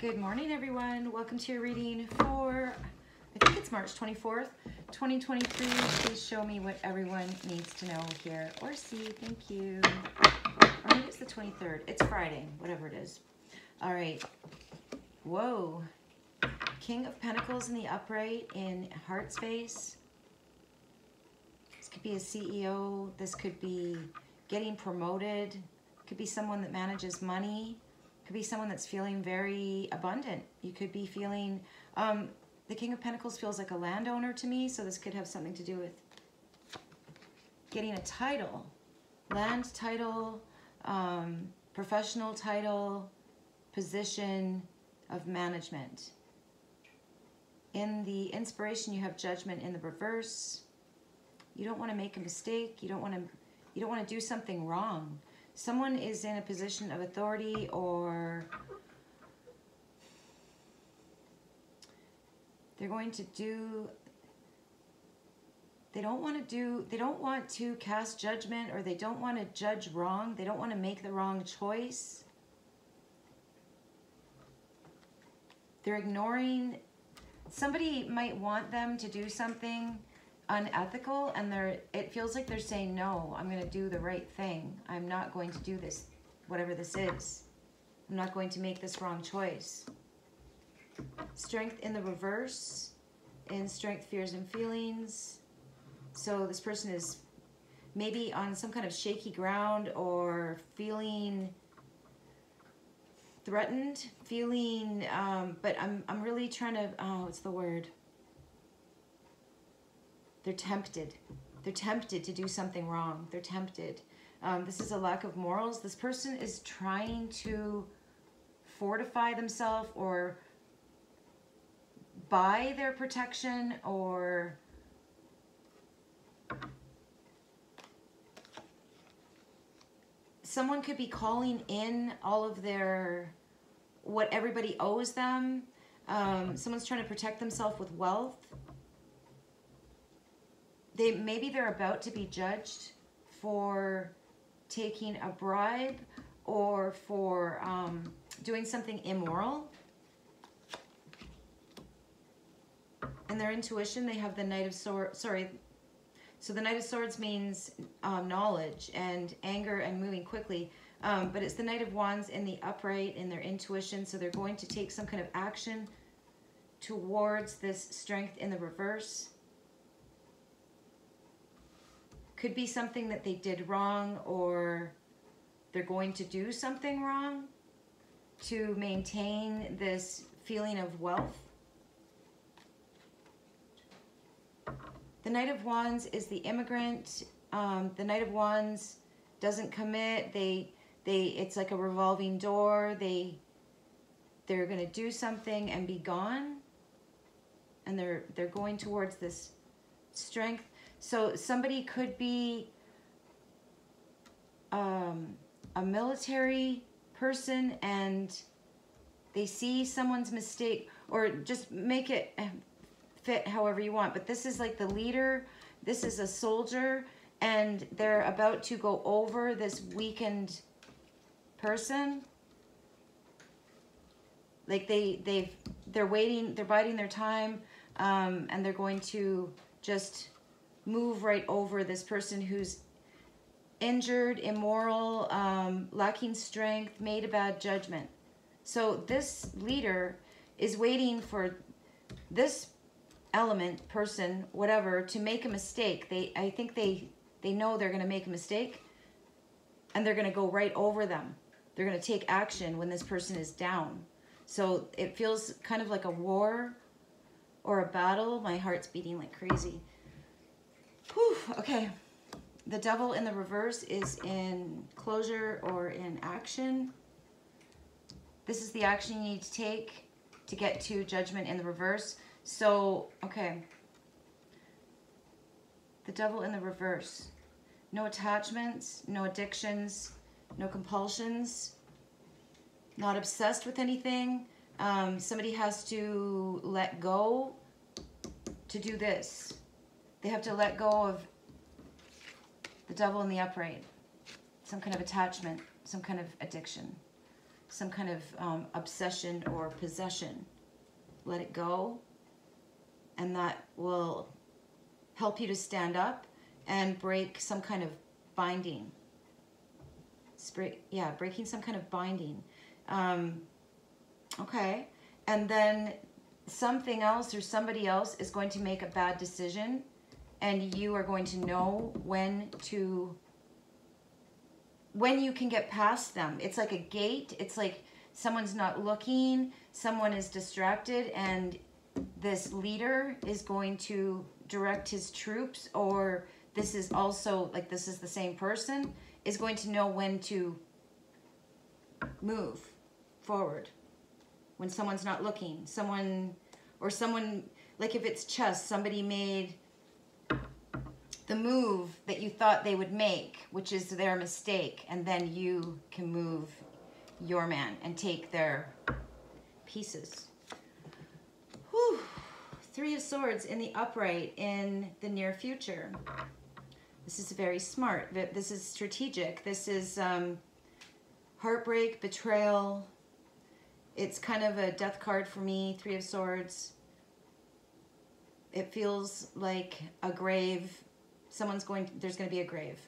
Good morning, everyone. Welcome to your reading for, I think it's March 24th, 2023. Please show me what everyone needs to know here or see. Thank you. Or maybe it's the 23rd. It's Friday, whatever it is. All right. Whoa. King of Pentacles in the upright in heart space. This could be a CEO. This could be getting promoted. Could be someone that manages money could be someone that's feeling very abundant. You could be feeling, um, the King of Pentacles feels like a landowner to me, so this could have something to do with getting a title, land title, um, professional title, position of management. In the inspiration, you have judgment in the reverse. You don't want to make a mistake. You don't want to, you don't want to do something wrong someone is in a position of authority or they're going to do they don't want to do they don't want to cast judgment or they don't want to judge wrong. They don't want to make the wrong choice. They're ignoring somebody might want them to do something unethical and they're it feels like they're saying no i'm going to do the right thing. I'm not going to do this whatever this is. I'm not going to make this wrong choice. Strength in the reverse in strength fears and feelings. So this person is maybe on some kind of shaky ground or feeling threatened feeling um, but I'm, I'm really trying to oh what's the word they're tempted. They're tempted to do something wrong. They're tempted. Um, this is a lack of morals. This person is trying to fortify themselves or buy their protection or someone could be calling in all of their what everybody owes them. Um, someone's trying to protect themselves with wealth they maybe they're about to be judged for taking a bribe or for um, doing something immoral. In their intuition, they have the Knight of Swords. Sorry. So the Knight of Swords means um, knowledge and anger and moving quickly. Um, but it's the Knight of Wands in the upright in their intuition. So they're going to take some kind of action towards this strength in the reverse. Could be something that they did wrong or they're going to do something wrong to maintain this feeling of wealth. The Knight of Wands is the immigrant. Um, the Knight of Wands doesn't commit. They, they, it's like a revolving door. They, they're going to do something and be gone. And they're, they're going towards this strength. So somebody could be um, a military person and they see someone's mistake or just make it eh, fit however you want. But this is like the leader. This is a soldier and they're about to go over this weakened person. Like they, they've, they're waiting, they're biding their time um, and they're going to just move right over this person who's injured, immoral, um, lacking strength, made a bad judgment. So this leader is waiting for this element, person, whatever, to make a mistake. They, I think they, they know they're going to make a mistake and they're going to go right over them. They're going to take action when this person is down. So it feels kind of like a war or a battle. My heart's beating like crazy. Okay. The devil in the reverse is in closure or in action. This is the action you need to take to get to judgment in the reverse. So, okay. The devil in the reverse. No attachments, no addictions, no compulsions, not obsessed with anything. Um, somebody has to let go to do this. They have to let go of the devil in the upright, some kind of attachment, some kind of addiction. some kind of um, obsession or possession. Let it go, and that will help you to stand up and break some kind of binding. Yeah, breaking some kind of binding. Um, okay, and then something else or somebody else is going to make a bad decision and you are going to know when to when you can get past them. It's like a gate. It's like someone's not looking someone is distracted and this leader is going to direct his troops or this is also like this is the same person is going to know when to move forward. When someone's not looking someone or someone like if it's chess somebody made the move that you thought they would make which is their mistake and then you can move your man and take their pieces Whew. three of swords in the upright in the near future this is very smart this is strategic this is um, heartbreak betrayal it's kind of a death card for me, Three of Swords. It feels like a grave. Someone's going, there's going to be a grave.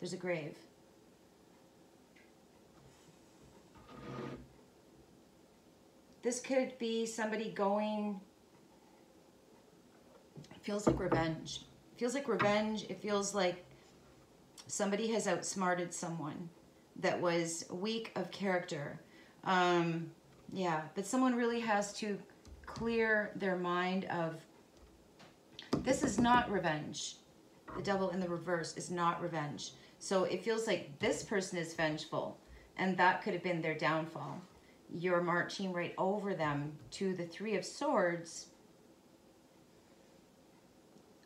There's a grave. This could be somebody going, feels like revenge. Feels like revenge. It feels like somebody has outsmarted someone that was weak of character um, yeah, but someone really has to clear their mind of this is not revenge. The devil in the reverse is not revenge. So it feels like this person is vengeful, and that could have been their downfall. You're marching right over them to the Three of Swords.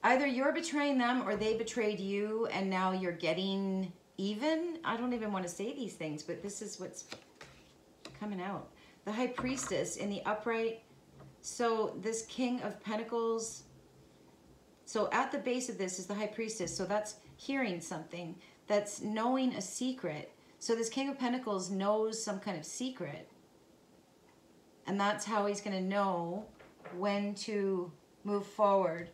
Either you're betraying them or they betrayed you, and now you're getting even. I don't even want to say these things, but this is what's coming out. The High Priestess in the upright. So this King of Pentacles. So at the base of this is the High Priestess. So that's hearing something. That's knowing a secret. So this King of Pentacles knows some kind of secret. And that's how he's going to know when to move forward.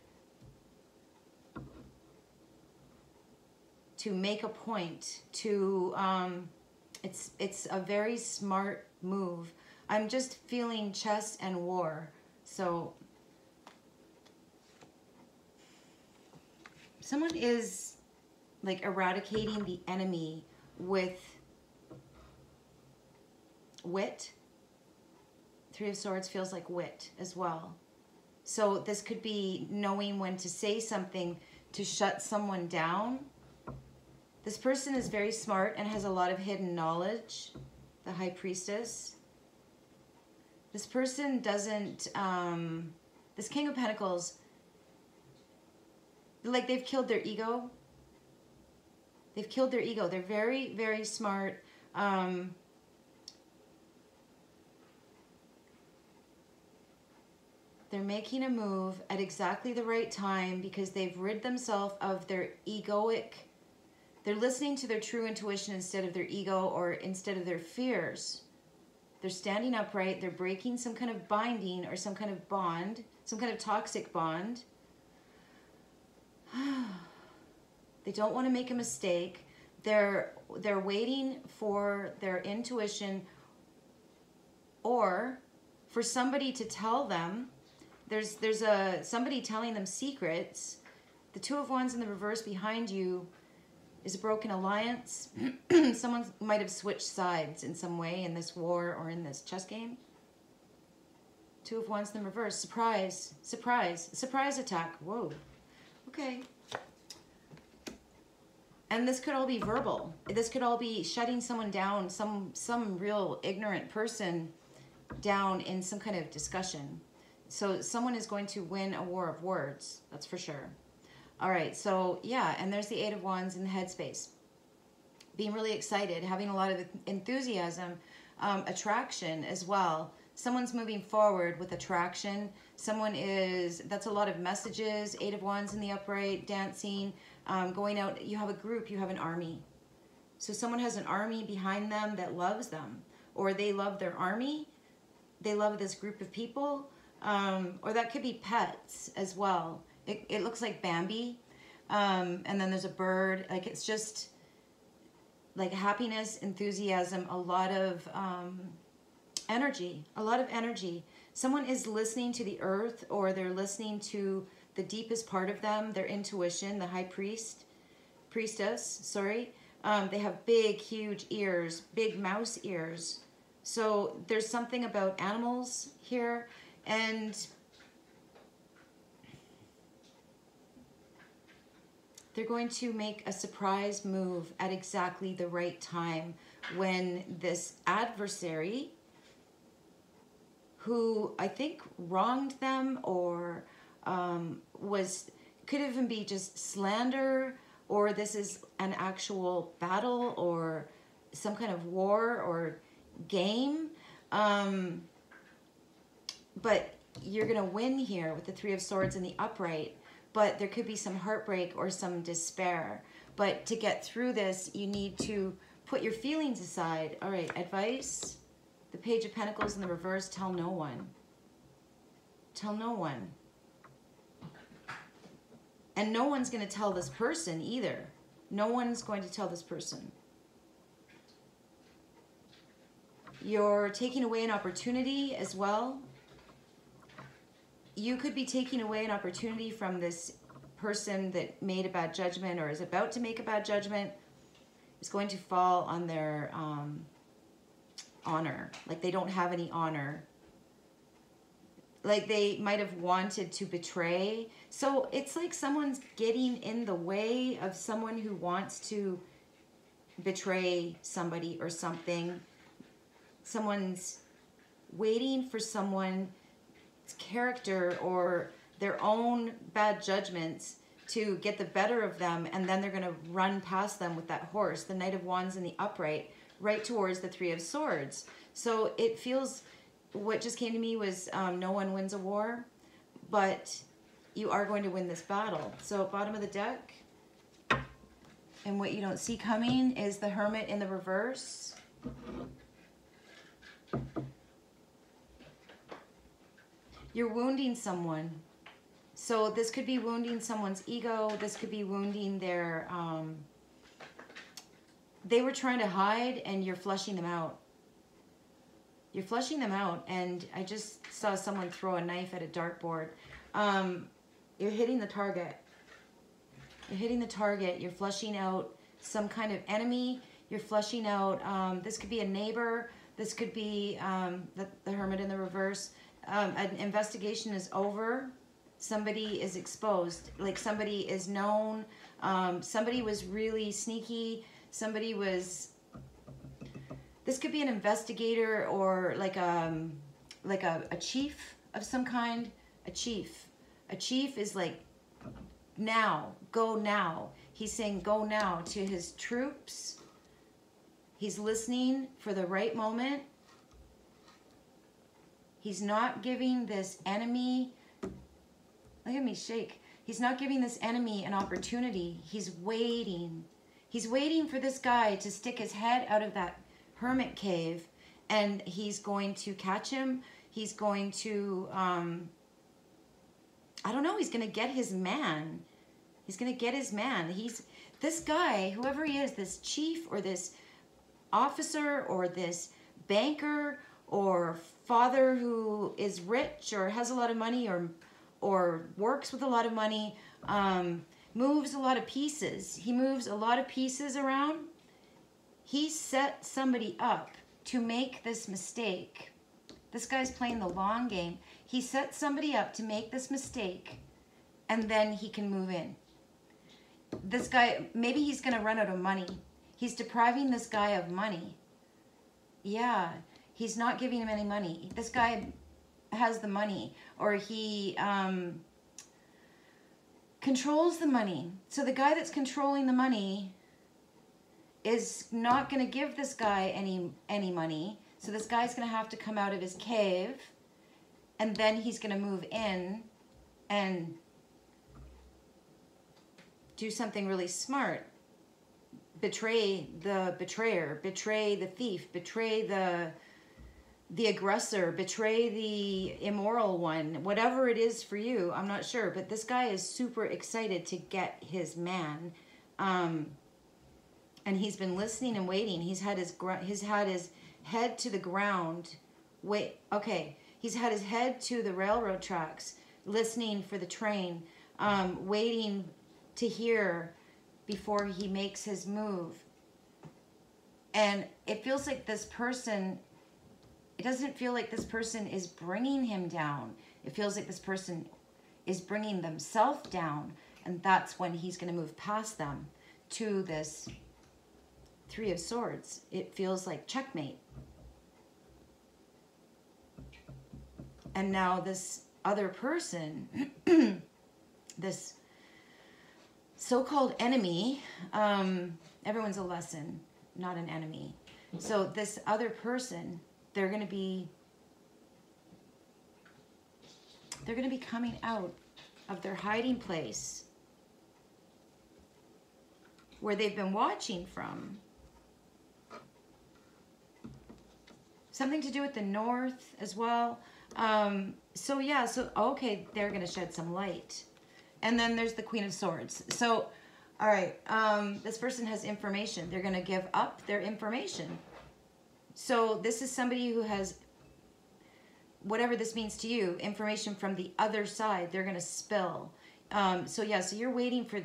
To make a point. To, um, it's, it's a very smart move. I'm just feeling chess and war. So someone is like eradicating the enemy with wit. Three of Swords feels like wit as well. So this could be knowing when to say something to shut someone down. This person is very smart and has a lot of hidden knowledge the High Priestess. This person doesn't, um, this King of Pentacles, like they've killed their ego. They've killed their ego. They're very, very smart. Um, they're making a move at exactly the right time because they've rid themselves of their egoic they're listening to their true intuition instead of their ego or instead of their fears. They're standing upright. They're breaking some kind of binding or some kind of bond, some kind of toxic bond. they don't want to make a mistake. They're they're waiting for their intuition or for somebody to tell them there's there's a somebody telling them secrets. The two of wands in the reverse behind you is a broken alliance. Someone might have switched sides in some way in this war or in this chess game. Two of Wands in the reverse. Surprise. Surprise. Surprise attack. Whoa. Okay. And this could all be verbal. This could all be shutting someone down, some some real ignorant person down in some kind of discussion. So someone is going to win a war of words. That's for sure. All right, so yeah, and there's the Eight of Wands in the headspace. Being really excited, having a lot of enthusiasm, um, attraction as well. Someone's moving forward with attraction. Someone is, that's a lot of messages, Eight of Wands in the upright, dancing, um, going out. You have a group, you have an army. So someone has an army behind them that loves them. or they love their army. They love this group of people. Um, or that could be pets as well. It, it looks like Bambi. Um, and then there's a bird. Like it's just like happiness, enthusiasm, a lot of um, energy, a lot of energy. Someone is listening to the earth or they're listening to the deepest part of them, their intuition, the high priest, priestess, sorry. Um, they have big, huge ears, big mouse ears. So there's something about animals here and they're going to make a surprise move at exactly the right time when this adversary who I think wronged them or um, was could even be just slander or this is an actual battle or some kind of war or game. Um, but you're going to win here with the Three of Swords in the upright. But there could be some heartbreak or some despair. But to get through this, you need to put your feelings aside. All right, advice. The Page of Pentacles in the reverse, tell no one. Tell no one. And no one's going to tell this person either. No one's going to tell this person. You're taking away an opportunity as well. You could be taking away an opportunity from this person that made a bad judgment or is about to make a bad judgment. It's going to fall on their um, honor. Like they don't have any honor like they might have wanted to betray. So it's like someone's getting in the way of someone who wants to betray somebody or something. Someone's waiting for someone's character or their own bad judgments to get the better of them and then they're going to run past them with that horse, the Knight of Wands in the upright, right towards the Three of Swords. So it feels what just came to me was um, no one wins a war, but you are going to win this battle. So bottom of the deck, and what you don't see coming is the Hermit in the reverse. You're wounding someone. So this could be wounding someone's ego. This could be wounding their... Um, they were trying to hide and you're flushing them out you're flushing them out and I just saw someone throw a knife at a dartboard. Um, you're hitting the target. You're hitting the target. You're flushing out some kind of enemy. You're flushing out, um, this could be a neighbor. This could be um, the, the Hermit in the reverse. Um, an investigation is over. Somebody is exposed. Like somebody is known. Um, somebody was really sneaky. Somebody was this could be an investigator or like a, um, like a, a chief of some kind. A chief. A chief is like, now, go now. He's saying go now to his troops. He's listening for the right moment. He's not giving this enemy, look at me shake. He's not giving this enemy an opportunity. He's waiting. He's waiting for this guy to stick his head out of that hermit cave and he's going to catch him. He's going to, um, I don't know, he's going to get his man. He's going to get his man. He's, this guy, whoever he is, this chief or this officer or this banker or father who is rich or has a lot of money or or works with a lot of money, um, moves a lot of pieces. He moves a lot of pieces around he set somebody up to make this mistake. This guy's playing the long game. He set somebody up to make this mistake and then he can move in. This guy, maybe he's going to run out of money. He's depriving this guy of money. Yeah, he's not giving him any money. This guy has the money or he um, controls the money. So the guy that's controlling the money is not going to give this guy any any money. So this guy's going to have to come out of his cave and then he's going to move in and do something really smart. Betray the betrayer, betray the thief, betray the the aggressor, betray the immoral one, whatever it is for you, I'm not sure. But this guy is super excited to get his man. Um, and he's been listening and waiting. He's had his he's had his head to the ground. Wait, okay. He's had his head to the railroad tracks, listening for the train, um, waiting to hear before he makes his move. And it feels like this person it doesn't feel like this person is bringing him down. It feels like this person is bringing themselves down. And that's when he's going to move past them to this Three of Swords. It feels like checkmate. And now this other person, this so-called enemy, um, everyone's a lesson, not an enemy. So this other person they're going to be they're going to be coming out of their hiding place where they've been watching from. Something to do with the north as well. Um, so yeah, so okay, they're going to shed some light. And then there's the Queen of Swords. So, all right, um, this person has information. They're going to give up their information. So this is somebody who has, whatever this means to you, information from the other side, they're going to spill. Um, so yeah, so you're waiting for,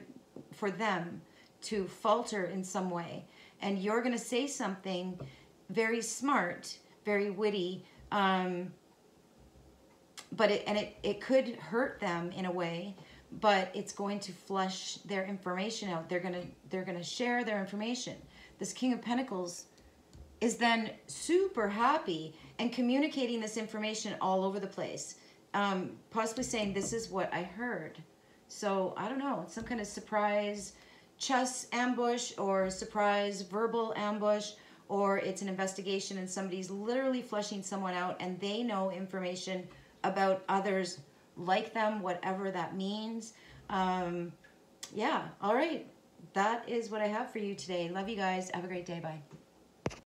for them to falter in some way. And you're going to say something very smart, very witty, um, but it, and it, it could hurt them in a way, but it's going to flush their information out. They're going to, they're going to share their information. This King of Pentacles is then super happy and communicating this information all over the place. Um, possibly saying, this is what I heard. So I don't know, some kind of surprise chess ambush or surprise verbal ambush or it's an investigation and somebody's literally flushing someone out and they know information about others like them, whatever that means. Um, yeah, all right. That is what I have for you today. Love you guys. Have a great day. Bye.